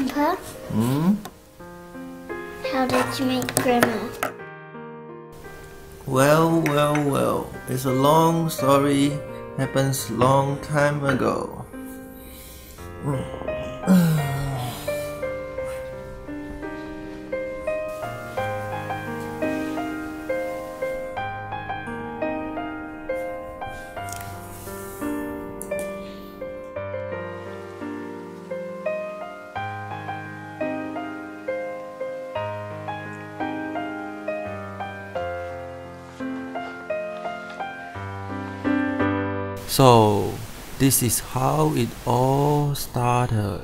Grandpa, Hmm? how did you make Grandma? Well, well, well. It's a long story. Happens long time ago. So, this is how it all started.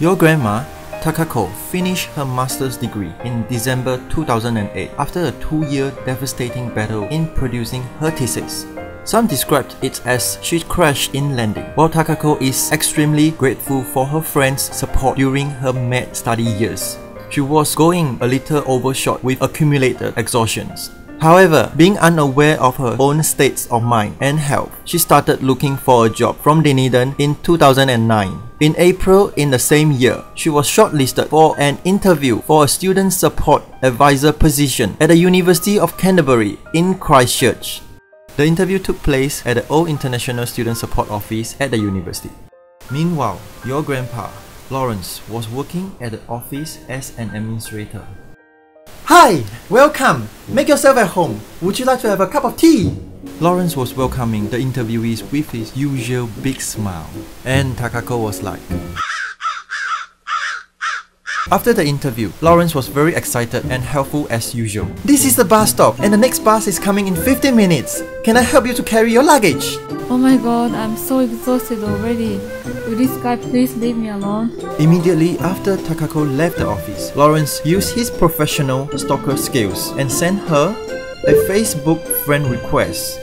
Your grandma, Takako, finished her master's degree in December 2008 after a two year devastating battle in producing her thesis. Some described it as she crashed in landing, while Takako is extremely grateful for her friends' support during her med study years. She was going a little overshot with accumulated exhaustions. However, being unaware of her own states of mind and health, she started looking for a job from Dunedin in 2009. In April in the same year, she was shortlisted for an interview for a student support advisor position at the University of Canterbury in Christchurch. The interview took place at the Old International Student Support Office at the university. Meanwhile, your grandpa, Lawrence, was working at the office as an administrator. Hi, welcome. Make yourself at home. Would you like to have a cup of tea? Lawrence was welcoming the interviewees with his usual big smile, and Takako was like. After the interview, Lawrence was very excited and helpful as usual. This is the bus stop, and the next bus is coming in 15 minutes. Can I help you to carry your luggage? Oh my god, I'm so exhausted already. Will this guy please leave me alone? Immediately after Takako left the office, Lawrence used his professional stalker skills and sent her a Facebook friend request.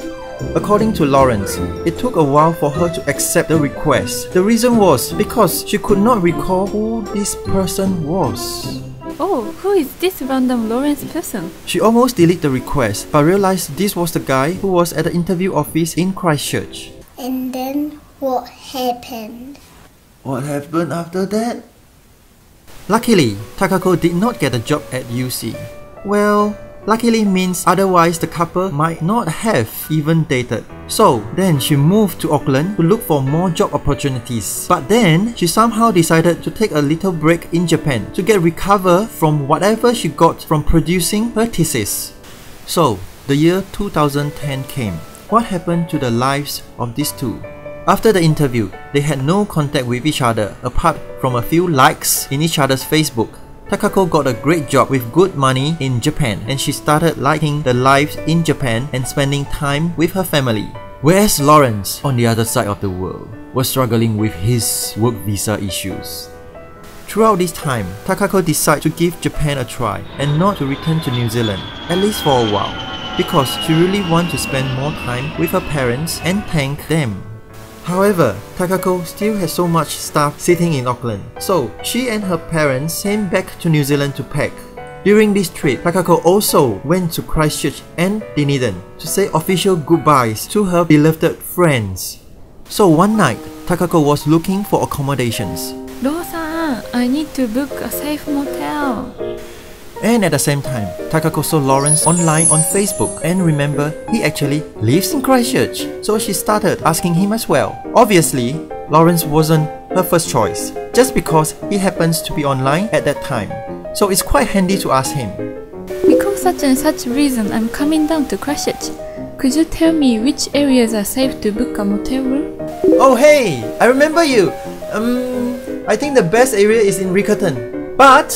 According to Lawrence, it took a while for her to accept the request. The reason was because she could not recall who this person was. Oh, who is this random Lawrence person? She almost deleted the request but realized this was the guy who was at the interview office in Christchurch. And then what happened? What happened after that? Luckily, Takako did not get a job at UC. Well, luckily means otherwise the couple might not have even dated. So then she moved to Auckland to look for more job opportunities. But then she somehow decided to take a little break in Japan to get recover from whatever she got from producing her thesis. So the year 2010 came. What happened to the lives of these two? After the interview, they had no contact with each other apart from a few likes in each other's Facebook. Takako got a great job with good money in Japan and she started liking the life in Japan and spending time with her family. Whereas Lawrence, on the other side of the world, was struggling with his work visa issues. Throughout this time, Takako decided to give Japan a try and not to return to New Zealand, at least for a while, because she really wanted to spend more time with her parents and thank them. However, Takako still has so much stuff sitting in Auckland, so she and her parents came back to New Zealand to pack. During this trip, Takako also went to Christchurch and Dunedin to say official goodbyes to her beloved friends. So one night, Takako was looking for accommodations, Law-san, I need to book a safe motel. And at the same time, Takako saw Lawrence online on Facebook and remember he actually lives in Christchurch, so she started asking him as well. Obviously, Lawrence wasn't her first choice, just because he happens to be online at that time. So it's quite handy to ask him. Because such and such reason, I'm coming down to Christchurch. Could you tell me which areas are safe to book a motel room? Oh hey, I remember you. Um, I think the best area is in Riccarton, but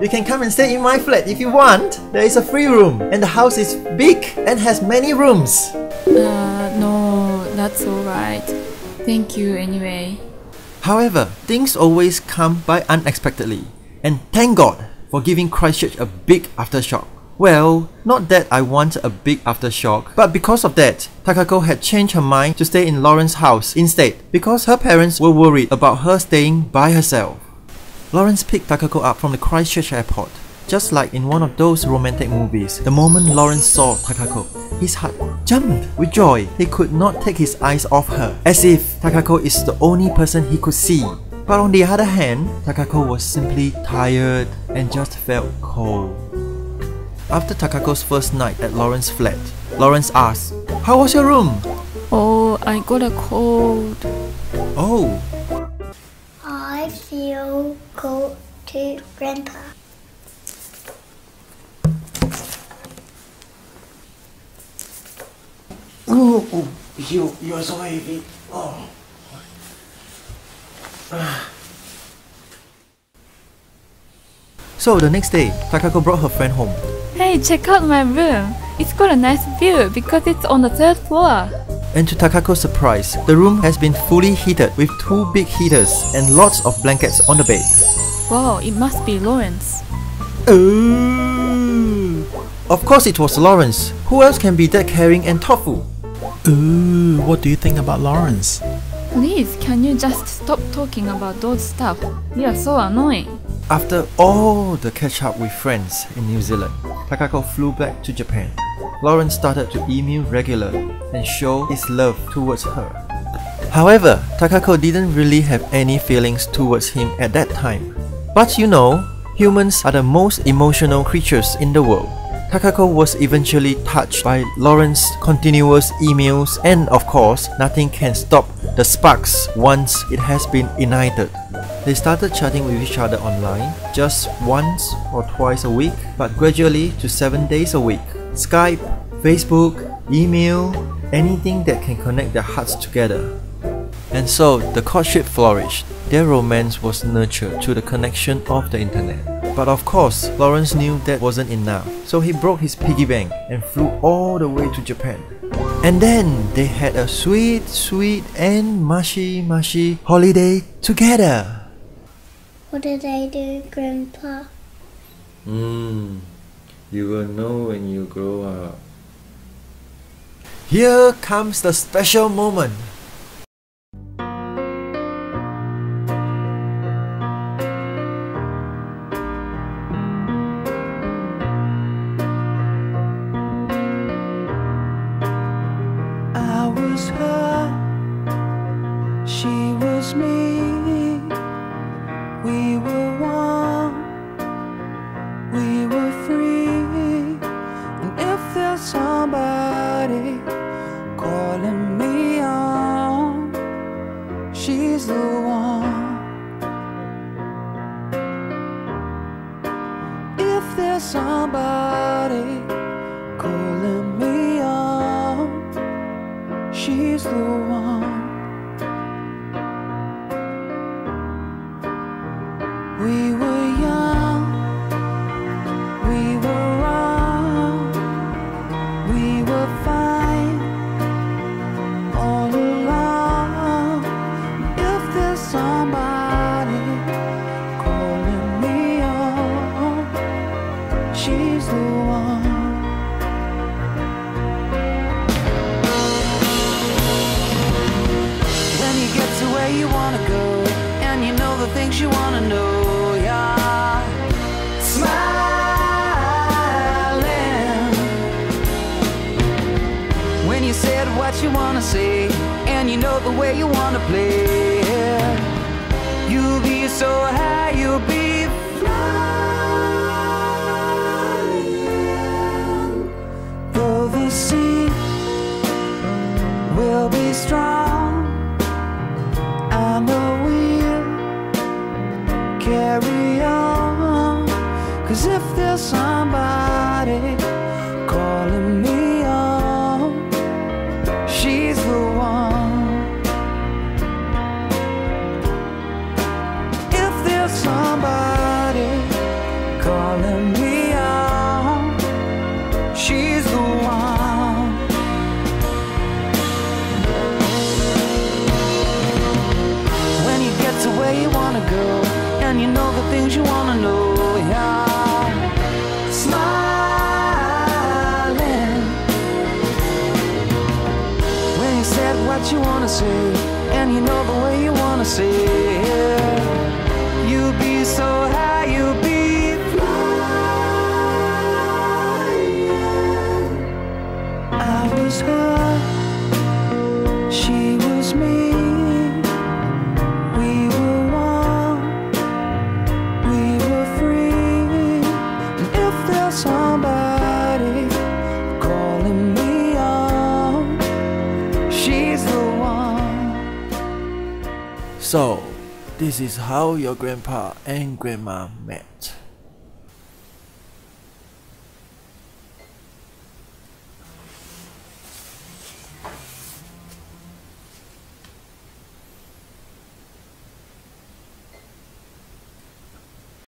you can come and stay in my flat if you want. There is a free room, and the house is big and has many rooms. Uh, no, that's alright. Thank you anyway. However, things always come by unexpectedly, and thank God for giving Christchurch a big aftershock. Well, not that I want a big aftershock, but because of that, Takako had changed her mind to stay in Lawrence's house instead because her parents were worried about her staying by herself. Lawrence picked Takako up from the Christchurch airport. Just like in one of those romantic movies, the moment Lawrence saw Takako, his heart jumped with joy. He could not take his eyes off her, as if Takako is the only person he could see. But on the other hand, Takako was simply tired and just felt cold. After Takako's first night at Lawrence's flat, Lawrence asked, How was your room? Oh, I got a cold. Oh, Grandpa. oh, oh you, you are so heavy. Oh. So the next day, Takako brought her friend home. Hey, check out my room. It's got a nice view because it's on the third floor. And to Takako's surprise, the room has been fully heated with two big heaters and lots of blankets on the bed. Wow, it must be Lawrence. Ooh. Of course it was Lawrence. Who else can be that caring and thoughtful? Ooh, what do you think about Lawrence? Please, can you just stop talking about those stuff? You are so annoying. After all the catch up with friends in New Zealand, Takako flew back to Japan. Lawrence started to email regularly and show his love towards her. However, Takako didn't really have any feelings towards him at that time. But you know, humans are the most emotional creatures in the world. Takako was eventually touched by Lawrence's continuous emails, and of course, nothing can stop the sparks once it has been ignited. They started chatting with each other online just once or twice a week, but gradually to seven days a week. Skype, Facebook, email, anything that can connect their hearts together. And so the courtship flourished. Their romance was nurtured to the connection of the internet. But of course, Lawrence knew that wasn't enough, so he broke his piggy bank and flew all the way to Japan. And then they had a sweet, sweet, and mushy, mushy holiday together. What did I do, Grandpa? Hmm, you will know when you grow up. Here comes the special moment. The one. You wanna know, yeah. Smiling. When you said what you wanna say, and you know the way you wanna play, you'll be so high, you'll be flying. Though the sea will be strong. Say, and you know the way you wanna say it, you'll be so high, you'll be flying. I was her, So, this is how your grandpa and grandma met.